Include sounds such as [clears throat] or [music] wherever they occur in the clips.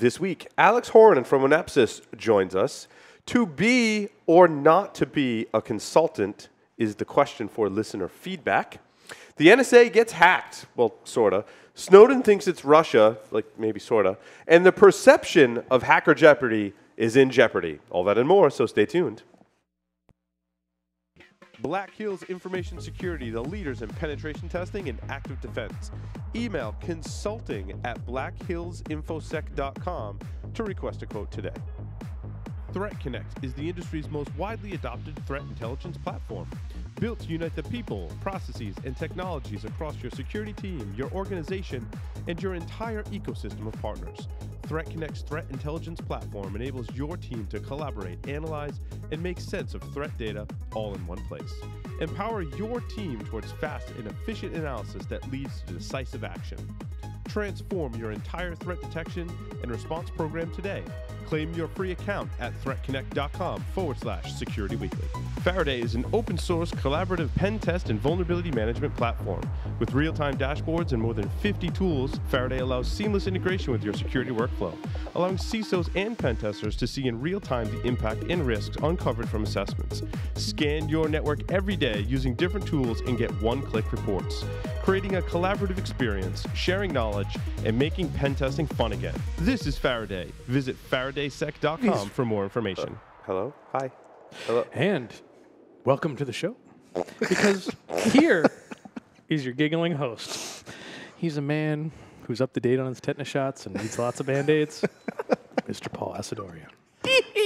This week, Alex Horan from Onapsis joins us. To be or not to be a consultant is the question for listener feedback. The NSA gets hacked, well, sorta. Snowden thinks it's Russia, like maybe sorta. And the perception of hacker jeopardy is in jeopardy. All that and more, so stay tuned. Black Hills Information Security, the leaders in penetration testing and active defense. Email consulting at blackhillsinfosec.com to request a quote today. ThreatConnect is the industry's most widely adopted threat intelligence platform. Built to unite the people, processes, and technologies across your security team, your organization, and your entire ecosystem of partners. ThreatConnect's threat intelligence platform enables your team to collaborate, analyze, and make sense of threat data all in one place. Empower your team towards fast and efficient analysis that leads to decisive action. Transform your entire threat detection and response program today. Claim your free account at threatconnect.com forward slash security weekly. Faraday is an open source collaborative pen test and vulnerability management platform. With real time dashboards and more than 50 tools, Faraday allows seamless integration with your security workflow, allowing CISOs and pen testers to see in real time the impact and risks uncovered from assessments. Scan your network every day using different tools and get one click reports creating a collaborative experience, sharing knowledge, and making pen testing fun again. This is Faraday. Visit faradaysec.com for more information. Uh, hello? Hi. Hello. And welcome to the show. Because [laughs] here is your giggling host. He's a man who's up to date on his tetanus shots and needs lots of band aids. [laughs] Mr. Paul Asadoorian.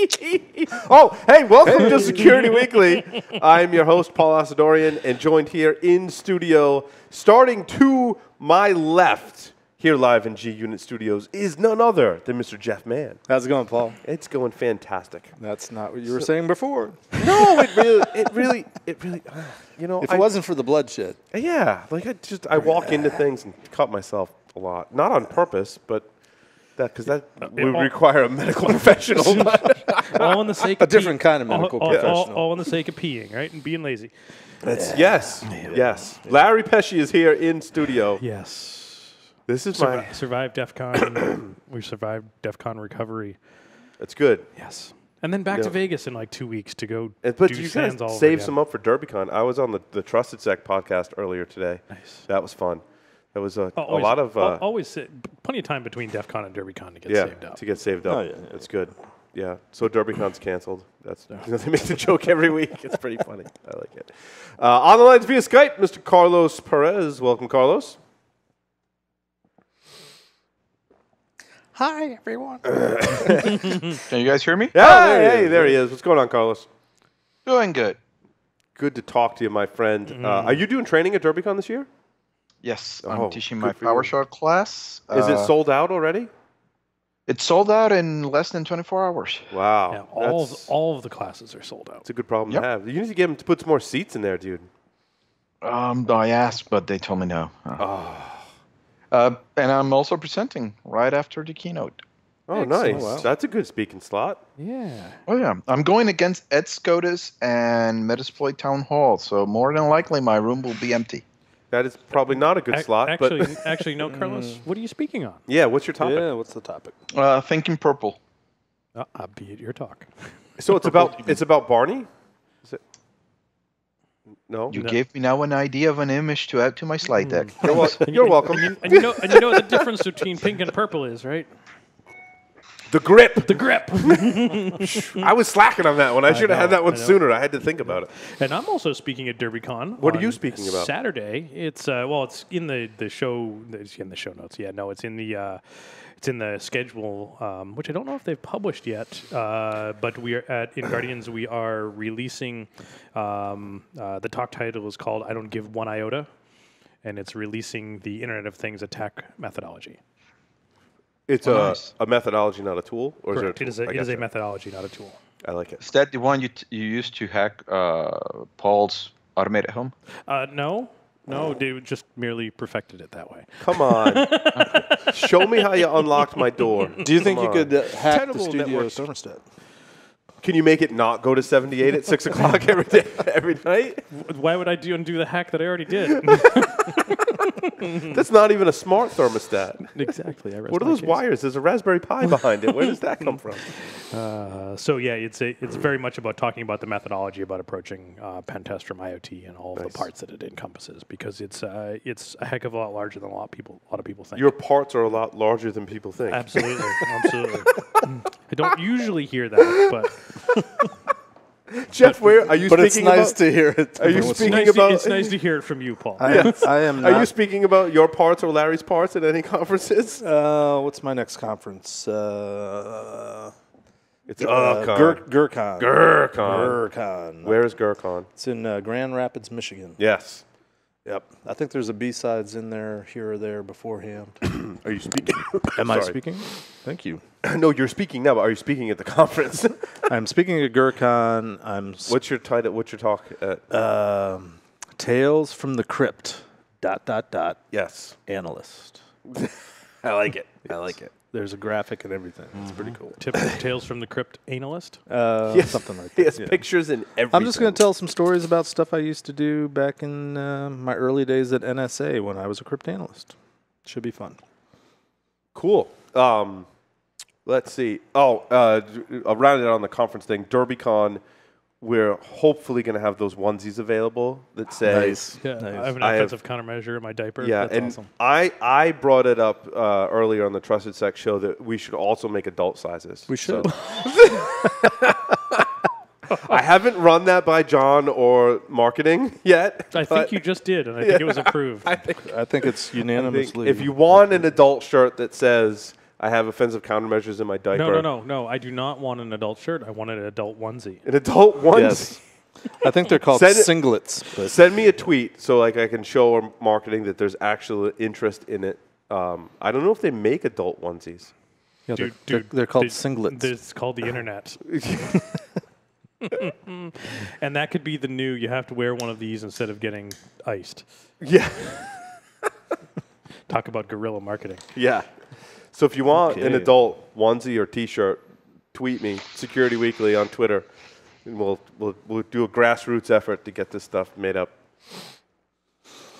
[laughs] oh, hey, welcome to Security [laughs] Weekly. I'm your host, Paul Asadoorian, and joined here in studio, starting to my left, here live in G Unit Studios, is none other than Mr. Jeff Mann. How's it going, Paul? It's going fantastic. That's not what you were saying before. No, it really, it really, it really, uh, you know, If I- it wasn't for the bloodshed, yeah, like I just, I walk into [sighs] things and cut myself a lot, not on purpose, but that because that uh, would all- require a medical [laughs] professional. [laughs] All in the sake of a different kind of medical all, all, professional. all in the sake of peeing, right? And being lazy. That's yes, yes. Larry Pesce is here in studio. Yes. This is my. Survi- survived DEF CON. [clears throat] we survived DEF CON recovery. That's good. Yes. And then back Yeah. to Vegas in like two weeks to go And, but do you guys sands all over saved some up for DerbyCon. I was on the, the TrustedSec podcast earlier today. Nice. That was fun. That was a, a Always- lot of uh, always sit, plenty of time between DEF CON and DerbyCon to get yeah saved up. to get saved up. Oh, yeah, yeah, That's good. Yeah. So DerbyCon's canceled. That's no. they make the joke every week. It's pretty funny. I like it. Uh, on the lines via Skype, Mr. Carlos Perez. Welcome, Carlos. hi everyone. [laughs] Can you guys hear me? Yeah, there he hey, is. there he is. What's going on, Carlos? Doing good. Good to talk to you, my friend. Mm-hmm. Uh, are you doing training at DerbyCon this year? Yes, Oh, I'm teaching my for you. PowerShell class. Is it Uh, sold out already? It's sold out in less than 24 hours. Wow. Yeah, all of, all of the classes are sold out. It's a good problem Yep. to have. You need to get them to put some more seats in there, dude. Um, I asked, but they told me no. Uh, Oh, Uh, and I'm also presenting right after the keynote. oh Excellent. nice. Wow. That's a good speaking slot. Yeah. Oh yeah, I'm going against Ed Skoudis and Metasploit Town Hall, so more than likely my room will be empty. That is probably not a good Ac- slot, actually, but [laughs] actually, no, Carlos. What are you speaking on? yeah. What's your topic? Yeah, what's the topic? Uh, thinking purple. Uh, I'll be at your talk. So it's about [laughs] it's about Barney. Is it? No. You No. gave me now an idea of an image to add to my slide deck. You're, wel- [laughs] you're welcome. And you know, and you know what the difference between pink and purple is, right? The grip. The grip. [laughs] I was slacking on that one. I should have had that one I sooner. I had to think about it. and I'm also speaking at DerbyCon. What are you speaking about? Saturday. It's uh, well, it's in the the show. It's in the show notes. Yeah, no, it's in the. Uh, it's in the schedule, um, which I don't know if they've published yet. Uh, but we are at InGuardians. We are releasing. Um, uh, the talk title is called "I Don't Give One Iota," and it's releasing the Internet of Things attack methodology. It's Oh, a, nice. a methodology, not a tool. Or Correct. is It is there a, a it tool? is I a gotcha. methodology, not a tool. I like it. Is that the one you, t- you used to hack uh, Paul's automated home? Uh, no, no, they just merely perfected it that way. Come on. [laughs] Show me how you unlocked my door. [laughs] Do you think Come you on. could uh, hack Tenable the studio networks. thermostat? Can you make it not go to 78 at 6 o'clock every day, [laughs] every night? Why would I do undo the hack that I already did? [laughs] That's not even a smart thermostat. exactly. I rest What are my those case. wires? There's a Raspberry Pi [laughs] behind it. Where does that come from? Uh, so yeah, it's a, it's very much about talking about the methodology about approaching uh, pen test from IoT and all Nice. the parts that it encompasses because it's uh, it's a heck of a lot larger than a lot of people a lot of people think. Your parts are a lot larger than people think. absolutely, absolutely. [laughs] I don't usually hear that, but [laughs] Jeff, where are you But it's nice about? to hear it. Are you every once in a speaking nice about- to, it's nice to hear it from you, Paul. I, am, I am Are you speaking about your parts or Larry's parts at any [laughs] conferences? uh, what's my next conference? Uh, It's uh, uh, Gur- GrrCon. GrrCon. GrrCon. Where is GrrCon? It's in uh, Grand Rapids, Michigan. Yes. Yep. I think there's a B-sides in there here or there beforehand. [clears throat] Are you speaking? [coughs] Am I Sorry. speaking? Thank you. [clears throat] no, you're speaking now, but are you speaking at the [laughs] conference? [laughs] I'm speaking at GrrCon. I'm what's your title? What's your talk at? um, Tales from the Crypt. Dot dot dot. yes. Analyst. [laughs] I like it. I like it. There's a graphic and everything. It's pretty cool. Tip, [coughs] Tales from the Crypt analyst. Uh, [laughs] Yes. Something like that. has yeah. pictures and everything. I'm just going to tell some stories about stuff I used to do back in uh, my early days at NSA when I was a cryptanalyst. Should be fun. Cool. Um, let's see. Oh, uh, d- around it on the conference thing, DerbyCon. We're hopefully going to have those onesies available that say Yeah, Nice. I have an I have- offensive countermeasure in my diaper. Yeah, That's and awesome. I I brought it up uh, earlier on the TrustedSec show that we should also make adult sizes. We should. [laughs] I haven't run that by John or marketing yet. I think you just did, and I think it was [laughs] approved. I think, I think it's I think unanimously. if you want an adult shirt that says I have offensive countermeasures in my diaper, no, no, no, no. I do not want an adult shirt. I want an adult onesie. an adult onesie. Yes. I think they're called Send singlets. But Send me a tweet so like I can show our marketing that there's actual interest in it. Um, I don't know if they make adult onesies. yeah, they're, Dude, they're, they're called dude, singlets. It's called the internet. [laughs] [laughs] and that could be the new. You have to wear one of these instead of getting iced. Yeah, Talk about guerrilla marketing. yeah. So if you want an adult onesie or T-shirt, tweet me Security Weekly on Twitter, and we'll we'll, we'll do a grassroots effort to get this stuff made up.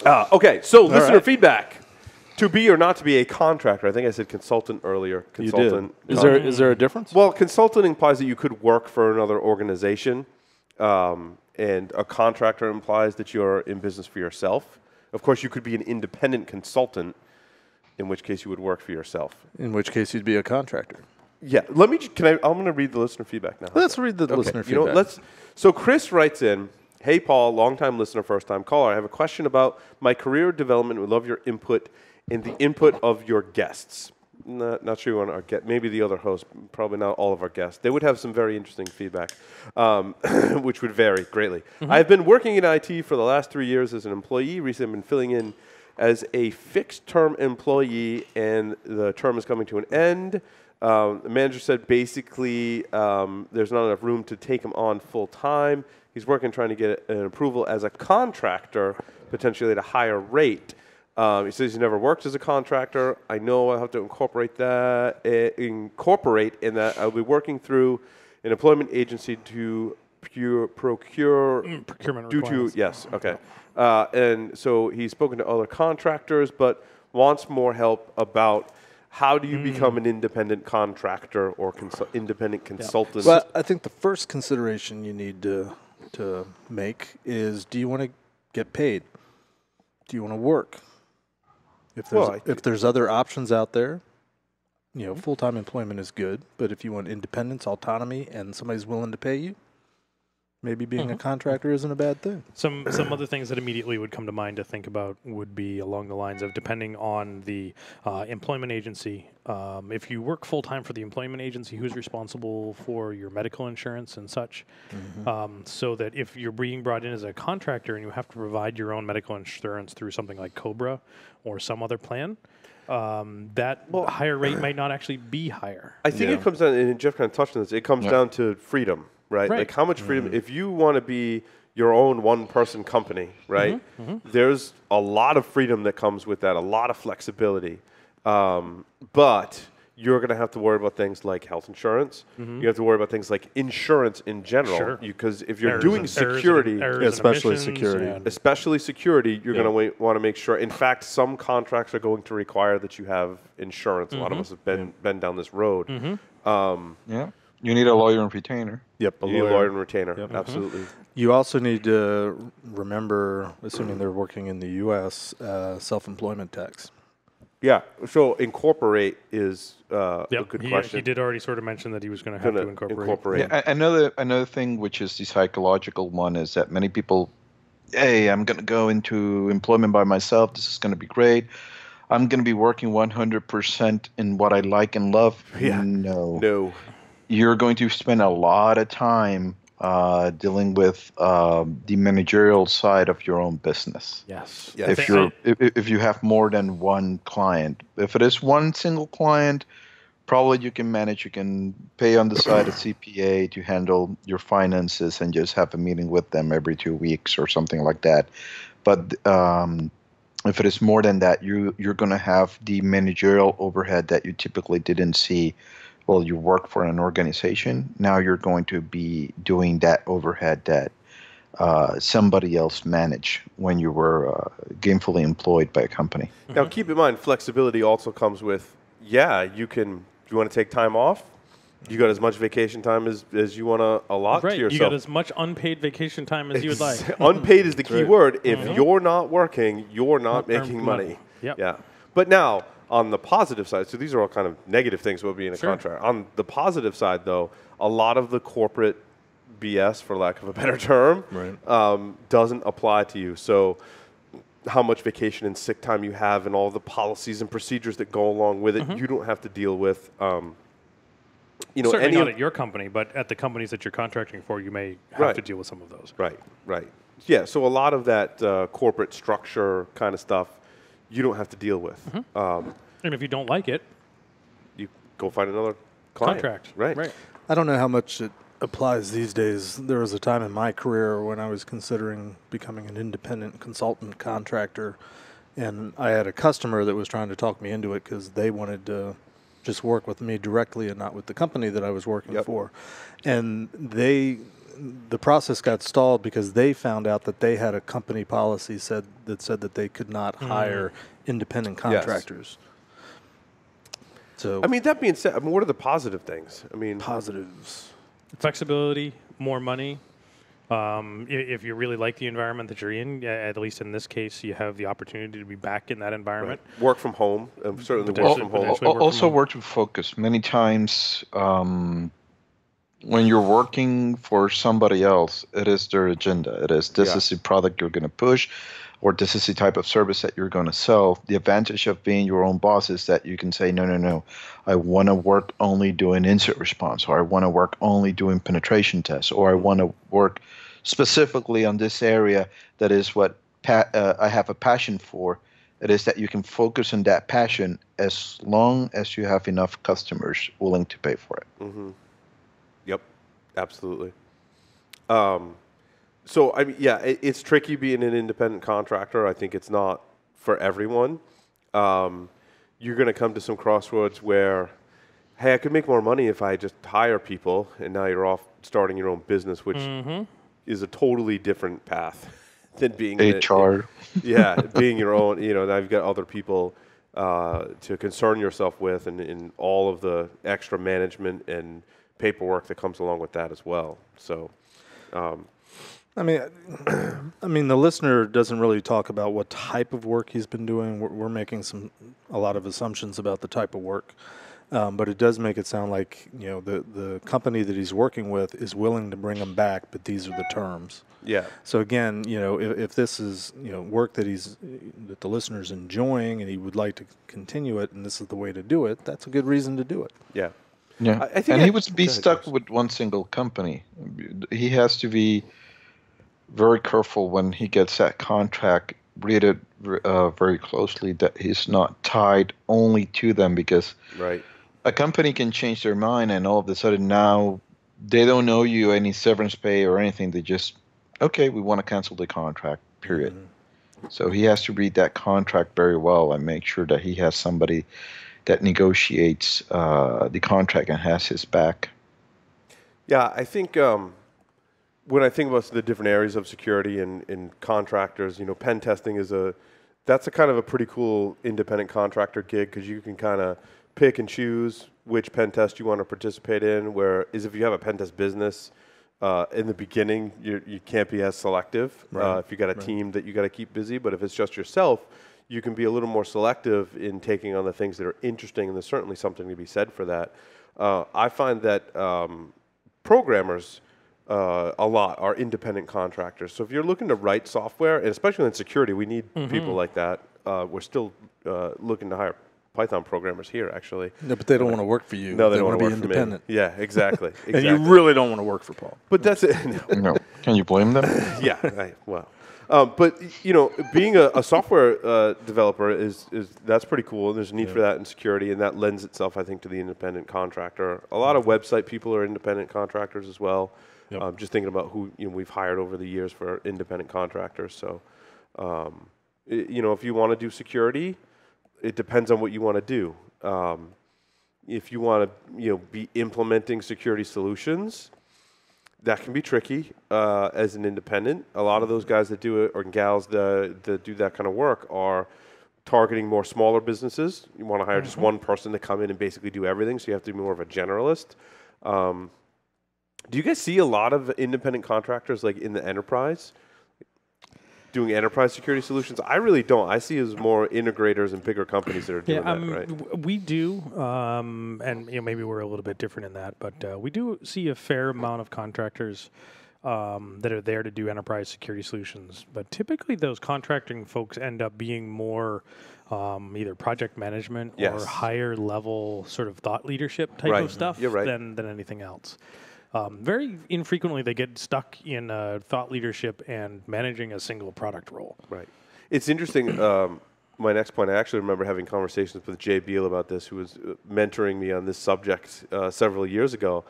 Uh, okay, so listener right. feedback. To be or not to be a contractor. I think I said consultant earlier. you did. Consultant. Is there is there a difference? Well, consultant implies that you could work for another organization, um, and a contractor implies that you're in business for yourself. Of course, you could be an independent consultant, in which case you would work for yourself. In which case you'd be a contractor. Yeah, let me. Can I? I'm going to read the listener feedback now. Let's read the Okay, listener You know, feedback. let's. So Chris writes in, "Hey Paul, longtime listener, first time caller. I have a question about my career development. Would love your input and the input of your guests. Not, not sure you want our get. Maybe the other host, probably not all of our guests. They would have some very interesting feedback, um, [coughs] which would vary greatly. I've been working in IT for the last three years as an employee. Recently, I've been filling in as a fixed term employee, and the term is coming to an end. Um, the manager said basically um, there's not enough room to take him on full time. He's working trying to get an approval as a contractor, potentially at a higher rate. Um, he says he's never worked as a contractor. I know I'll have to incorporate that. eh, incorporate in that I'll be working through an employment agency to procure, procure Procurement due to yes okay uh, and so he's spoken to other contractors but wants more help about how do you Hmm. become an independent contractor or consul- independent consultant Well, I think the first consideration you need to to make is: Do you want to get paid? Do you want to work? If there's Well, if there's other options out there, you know, full time employment is good. But if you want independence, autonomy, and somebody's willing to pay you, maybe being a contractor isn't a bad thing. Some some other things that immediately would come to mind to think about would be along the lines of depending on the uh, employment agency. Um, if you work full time for the employment agency, who's responsible for your medical insurance and such? Um, so that if you're being brought in as a contractor and you have to provide your own medical insurance through something like COBRA or some other plan, um, that higher rate [clears throat] might not actually be higher. I think Yeah. it comes down, and Jeff kind of touched on this. It comes Yeah. down to freedom, right? Right. Like how much freedom. Mm-hmm. If you want to be your own one-person company, right? Mm-hmm. Mm-hmm. There's a lot of freedom that comes with that, a lot of flexibility, um, but you're going to have to worry about things like health insurance. You have to worry about things like insurance in general. Sure. Because if you're Errors doing and- errors and- security, errors and especially security. and- especially security, you're Yeah. going to want to make sure. In fact, some contracts are going to require that you have insurance. A lot of us have been been down this road. Um, Yeah. You need a lawyer and retainer. Yep. you need a lawyer and retainer. Absolutely. You also need to remember, assuming they're working in the U.S., uh, self-employment tax. Yeah. So incorporate is uh, a good he, question. he did already sort of mention that he was going to have Gonna incorporate. incorporate. Yeah, another another thing which is the psychological one is that many people, hey, I'm gonna go into employment by myself. This is gonna be great. I'm gonna be working 100% in what I like and love. Yeah. No, No. You're going to spend a lot of time uh, dealing with um, the managerial side of your own business. Yes. Yeah. if you're if, if you have more than one client if it is one single client probably you can manage you can pay on the side a cpa to handle your finances and just have a meeting with them every two weeks or something like that but um, if it is more than that you you're going to have the managerial overhead that you typically didn't see well you work for an organization now you're going to be doing that overhead that uh, somebody else manage when you were uh, gainfully employed by a company. Now, keep in mind, flexibility also comes with, yeah, you can. You want to take time off? You got as much vacation time as, as you want to allot Right. to You got as much unpaid vacation time as you would like. Unpaid is the [laughs] key right. word. If you're not working, you're not Not making money. money. Yep. Yeah. But now, on the positive side, so these are all kind of negative things about being a Sure. contractor. On the positive side, though, a lot of the corporate BS, for lack of a [laughs] better term, Right. um, doesn't apply to you. So, how much vacation and sick time you have, and all the policies and procedures that go along with it, you don't have to deal with. Um, you know, Certainly any not at your company, but at the companies that you're contracting for, you may have Right. to deal with some of those. Right, right. Yeah, so a lot of that uh, corporate structure kind of stuff, you don't have to deal with. Mm-hmm. Um, And if you don't like it, you go find another client. contract. Right. Right. I don't know how much it applies these days. There was a time in my career when I was considering becoming an independent consultant contractor, and I had a customer that was trying to talk me into it because they wanted to just work with me directly and not with the company that I was working Yep. for. And they, the process got stalled because they found out that they had a company policy said that said that they could not hire independent contractors. So I mean, that being said, I mean, what are the positive things? I mean, positives. Flexibility, more money. Um, if you really like the environment that you're in, at least in this case, you have the opportunity to be back in that environment. work from home, um, certainly work from home. potentially. Al- work from also home. work with focus. Many times, um, when you're working for somebody else, it is their agenda. It is this Yeah. is the product you're going to push, or this is the type of service that you're going to sell. The advantage of being your own boss is that you can say, no, no, no, I want to work only doing insert response, or I want to work only doing penetration tests, or I want to work specifically on this area that is what pa- uh, I have a passion for. It is that you can focus on that passion as long as you have enough customers willing to pay for it. Mm-hmm. Yep, absolutely. Um, so I mean, yeah, it, it's tricky being an independent contractor. I think it's not for everyone. Um, you're going to come to some crossroads where, hey, I could make more money if I just hire people, and now you're off starting your own business, which is a totally different path [laughs] than being in a- HR. yeah, being your own, you know, now you've got other people uh, to concern yourself with and, and all of the extra management and paperwork that comes along with that as well. So, um, I mean, I mean, the listener doesn't really talk about what type of work he's been doing. We're, we're making some a lot of assumptions about the type of work, um, but it does make it sound like you know the the company that he's working with is willing to bring him back, but these are the terms. yeah, So again, you know, if, if this is you know work that he's that the listener's enjoying and he would like to continue it, and this is the way to do it, that's a good reason to do it. yeah. Yeah, I- I think and I- he would be ahead, stuck with one single company. He has to be very careful when he gets that contract. Read it uh, very closely that he's not tied only to them because Right. a company can change their mind and all of a sudden now they don't owe you any severance pay or anything. They just okay, we want to cancel the contract. Period. So he has to read that contract very well and make sure that he has somebody that negotiates uh, the contract and has his back. Yeah, I think um, when I think about the different areas of security and, and contractors, you know, pen testing is a that's a kind of a pretty cool independent contractor gig because you can kind of pick and choose which pen test you want to participate in. Where is if you have a pen test business, uh, in the beginning you you can't be as selective uh, if you got a right. team that you got to keep busy. But if it's just yourself, you can be a little more selective in taking on the things that are interesting, and there's certainly something to be said for that. Uh, I find that um, programmers uh, a lot are independent contractors. So if you're looking to write software, and especially in security, we need people like that. Uh, we're still uh, looking to hire Python programmers here, actually. No, but they don't want to work for you. No, they, don't want to work be for me. independent. Yeah, exactly. exactly. [laughs] And you really don't want to work for Paul. but that's it. [laughs] No. No, can you blame them? [laughs] yeah, I, well, um, but you know, being a, a software uh, developer is is that's pretty cool. And there's a need for that in security, and that lends itself, I think, to the independent contractor. A lot of website people are independent contractors as well. Yep. Um, just thinking about who you know, we've hired over the years for independent contractors. So, um, i you know, if you want to do security, it depends on what you want to do. Um, if you want to, you know, be implementing security solutions, that can be tricky uh, as an independent. A lot of those guys that do it or gals that, that do that kind of work are targeting more smaller businesses. You want to hire just one person to come in and basically do everything, so you have to be more of a generalist. Um, do you guys see a lot of independent contractors like in the enterprise? Doing enterprise security solutions, I really don't. I see as more integrators and bigger companies that are doing Yeah, that. um, Right? we do, um, and you know, maybe we're a little bit different in that, but uh, we do see a fair amount of contractors um, that are there to do enterprise security solutions. But typically, those contracting folks end up being more um, either project management Yes. or higher level sort of thought leadership type Right. of stuff right. than than anything else. Um, very infrequently, they get stuck in uh, thought leadership and managing a single product role. Right. It's interesting. Um, my next point, I actually remember having conversations with Jay Beal about this, who was uh, mentoring me on this subject uh, several years ago.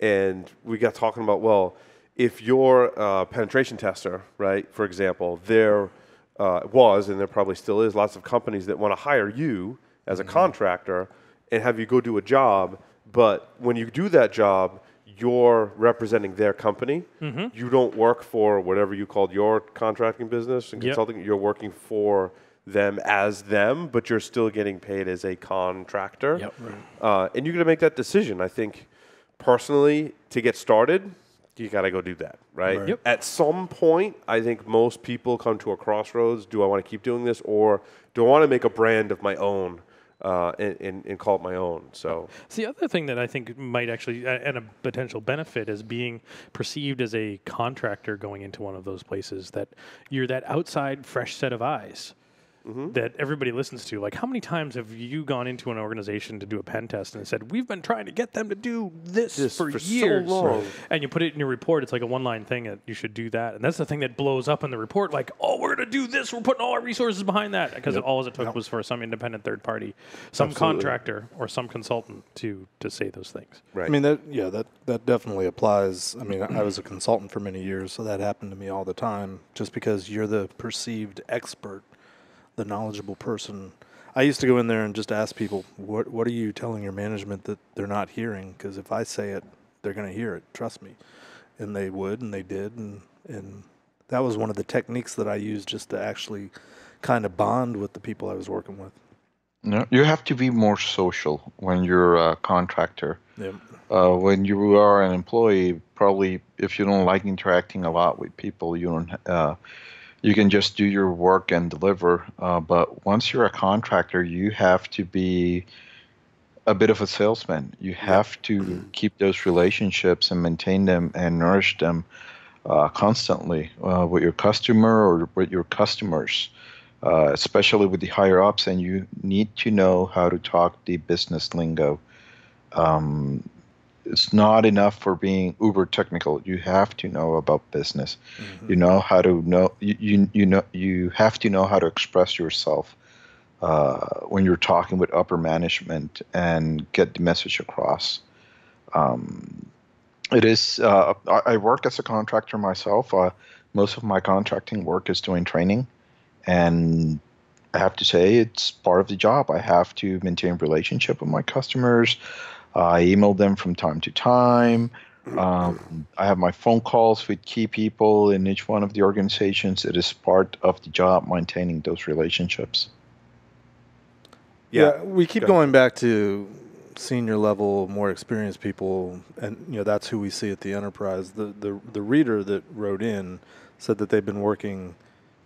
And we got talking about, well, if you're a penetration tester, right, for example, there uh, was, and there probably still is, lots of companies that want to hire you as a contractor and have you go do a job. But when you do that job, you're representing their company. You don't work for whatever you called your contracting business and Yep. consulting. You're working for them as them, but you're still getting paid as a contractor. Yep. Uh, and you got to make that decision. I think personally, to get started, you got to go do that, right? Right. Yep. At some point, I think most people come to a crossroads. Do I want to keep doing this, or do I want to make a brand of my own uh, and, and, call it my own? So, It's the other thing that I think might actually, and a potential benefit is being perceived as a contractor going into one of those places that you're that outside fresh set of eyes Mm-hmm. that everybody listens to. Like, how many times have you gone into an organization to do a pen test and said, "We've been trying to get them to do this, This for, for so years," long. and you put it in your report. It's like a one-line thing that you should do that, and that's the thing that blows up in the report. Like, "Oh, we're going to do this. We're putting all our resources behind that," because all it took was for some independent third party, some Absolutely. contractor or some consultant to to say those things. right. I mean that yeah that that definitely applies. I mean I was a consultant for many years, so that happened to me all the time. Just because you're the perceived expert, the knowledgeable person. I used to go in there and just ask people, "What what are you telling your management that they're not hearing?" Because if I say it, they're going to hear it. Trust me. And they would, and they did, and and that was one of the techniques that I used just to actually kind of bond with the people I was working with. No, you have to be more social when you're a contractor. Yeah. Uh, when you are an employee, probably if you don't like interacting a lot with people, you don't. Uh, you can just do your work and deliver. Uh, but once you're a contractor, you have to be a bit of a salesman. You have to keep those relationships and maintain them and nourish them uh, constantly uh, with your customer or with your customers, uh, especially with the higher ups. And you need to know how to talk the business lingo. Um, it's not enough for being uber technical. You have to know about business. You know how to know you, you you know you have to know how to express yourself uh, when you're talking with upper management and get the message across. Um, it is. Uh, I, I work as a contractor myself. Uh, most of my contracting work is doing training, and I have to say it's part of the job. I have to maintain relationship with my customers. I email them from time to time. Um, I have my phone calls with key people in each one of the organizations. It is part of the job maintaining those relationships. Yeah, we keep going back to senior level, more experienced people, and you know that's who we see at the enterprise. The the the reader that wrote in said that they've been working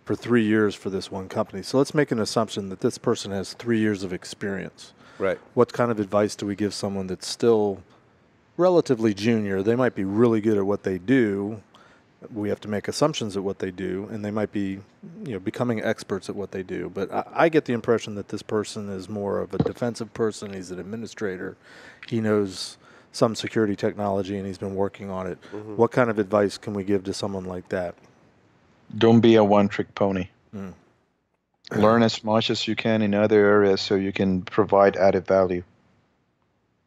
for three years for this one company. So let's make an assumption that this person has three years of experience. Right. What kind of advice do we give someone that's still relatively junior? They might be really good at what they do. We have to make assumptions at what they do, and they might be, you know, becoming experts at what they do. But I, I get the impression that this person is more of a defensive person. He's an administrator. He knows some security technology, and he's been working on it. Mm-hmm. What kind of advice can we give to someone like that? Don't be a one trick pony. Mm. Learn as much as you can in other areas so you can provide added value.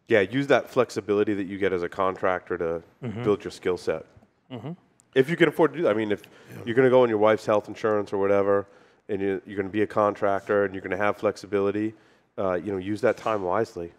Yeah, use that flexibility that you get as a contractor to Mm-hmm. build your skill set. If you can afford to do that. I mean, if you're going to go on your wife's health insurance or whatever, and you, you're going to be a contractor and you're going to have flexibility, uh, you know, use that time wisely.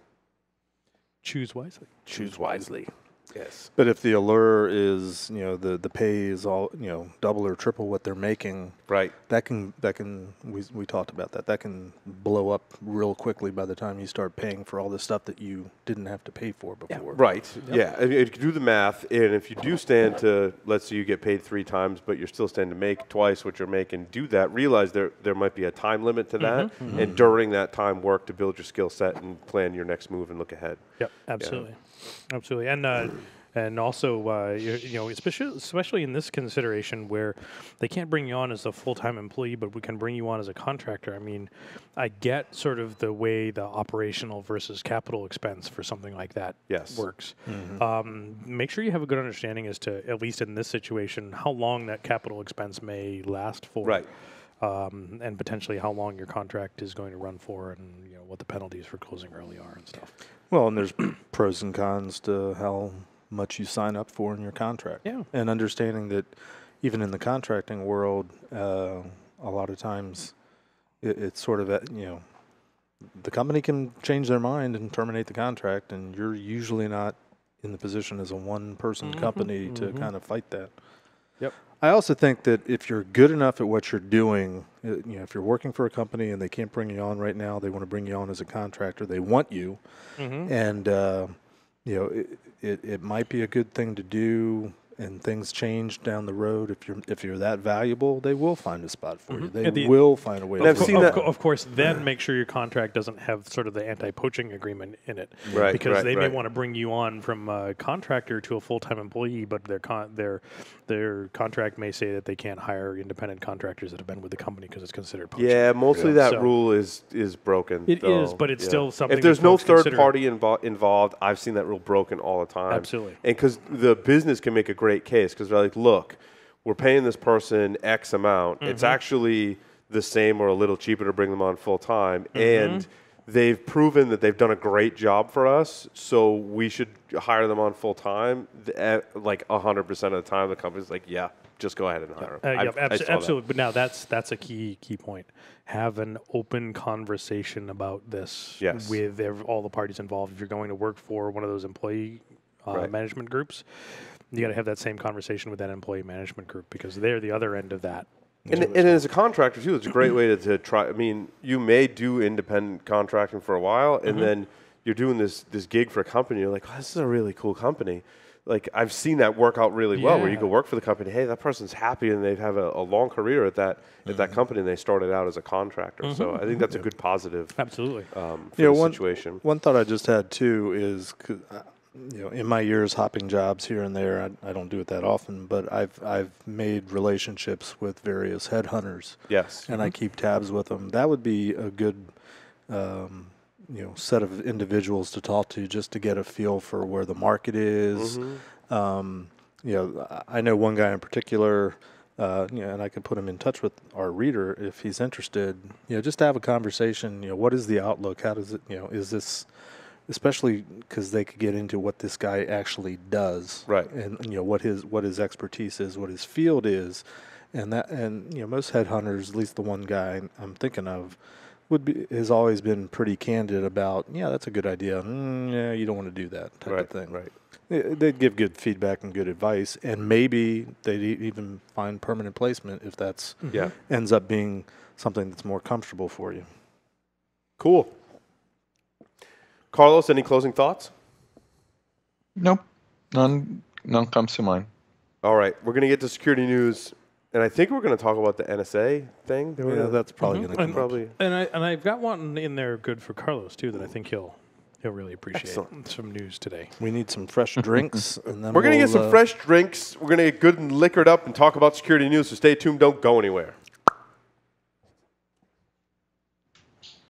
Choose wisely. Choose wisely. Yes. But if the allure is, you know, the the pay is all, you know, double or triple what they're making, Right. that can that can we we talked about that. That can blow up real quickly by the time you start paying for all the stuff that you didn't have to pay for before. Right. Yeah. If you do the math, and if you do stand to, let's say you get paid three times, but you're still standing to make twice what you're making, do that. Realize there there might be a time limit to that, and during that time, work to build your skill set and plan your next move and look ahead. Yep, absolutely, absolutely, and uh, and also uh, you, you know especially especially in this consideration where they can't bring you on as a full time employee, but we can bring you on as a contractor. I mean, I get sort of the way the operational versus capital expense for something like that Yes. works. Um, make sure you have a good understanding as to at least in this situation how long that capital expense may last for Right. um, and potentially how long your contract is going to run for, and you know what the penalties for closing early are and stuff. Well, and there's [clears throat] pros and cons to how much you sign up for in your contract. Yeah. And understanding that even in the contracting world, uh, a lot of times it, it's sort of, at, you know, the company can change their mind and terminate the contract, and you're usually not in the position as a one person company to kind of fight that. Yep. I also think that if you're good enough at what you're doing, uh, you know, if you're working for a company and they can't bring you on right now, they want to bring you on as a contractor, they want you, and uh, you know, it, it, it might be a good thing to do. And things change down the road. If you're if you're that valuable, they will find a spot for mm-hmm. you. They the- will find a way. And I've Of seen it. of that- co- Of course, then make sure your contract doesn't have sort of the anti-poaching agreement in it, Right, Because right, they may want to bring you on from a contractor to a full-time employee, but their con- their their contract may say that they can't hire independent contractors that have been with the company because it's considered poaching. Yeah, mostly that So- rule is is broken. It It is, is, but it's still something If there's that no folks third consider. party invo- involved, I've seen that rule broken all the time. Absolutely. And because the business can make a great case because they're like, look, we're paying this person X amount. It's Mm-hmm. actually the same or a little cheaper to bring them on full time, Mm-hmm. and they've proven that they've done a great job for us. So we should hire them on full time. Eh, Like hundred percent of the time, the company's like, yeah, just go ahead and hire them. Uh, yep, abso- that. absolutely. But now that's that's a key key point. Have an open conversation about this Yes. with all the parties involved. If you're going to work for one of those employee uh, Right. management groups, you got to have that same conversation with that employee management group because they're the other end of that. And, and as a contractor too, it's a great way to, to try. I mean, you may do independent contracting for a while, and Mm-hmm. then you're doing this this gig for a company. You're like, oh, this is a really cool company. Like I've seen that work out really well, where you go work for the company. Hey, that person's happy, and they have a, a long career at that at Mm-hmm. that company, and they started out as a contractor. So I think that's a good positive Absolutely. um, for You know, the one, situation. One thought I just had too is, 'cause, uh, you know, in my years hopping jobs here and there, I, I don't do it that often, but I've I've made relationships with various headhunters, Yes. and I keep tabs with them. That would be a good, um, you know, set of individuals to talk to just to get a feel for where the market is. Um, you know, I I know one guy in particular. Uh, you know, and I could put him in touch with our reader if he's interested. You know, just to have a conversation. You know, what is the outlook? How does it? You know, is this, especially because they could get into what this guy actually does, Right. And you know what his what his expertise is, what his field is, and that and you know most headhunters, at least the one guy I'm thinking of, would be has always been pretty candid about yeah that's a good idea. Mm, yeah, you don't want to do that type right, of thing. right. They- They'd give good feedback and good advice, and maybe they'd even find permanent placement if that's Yeah, ends up being something that's more comfortable for you. cool. Carlos, any closing thoughts? Nope. None. None comes to mind. All right, we're gonna get to security news, and I think we're gonna talk about the NSA thing. Yeah, gonna- that's probably Mhm. going to come up. probably. And I and I've got one in there good for Carlos too that I think he'll he'll really appreciate. Excellent. Some news today. We need some fresh drinks, [laughs] and then We're gonna get we'll, some uh, fresh drinks. We're gonna get good and liquored up and talk about security news. So stay tuned. Don't go anywhere.